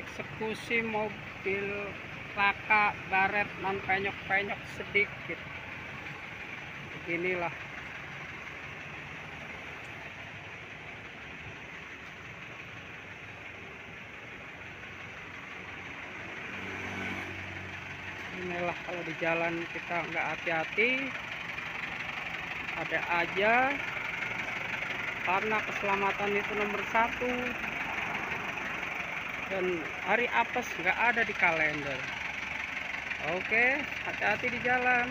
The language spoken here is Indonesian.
eksekusi mobil laka baret non penyok-penyok sedikit. Beginilah. Inilah kalau di jalan kita nggak hati-hati. Ada aja. Karena keselamatan itu nomor satu dan hari apes nggak ada di kalender. Oke hati-hati di jalan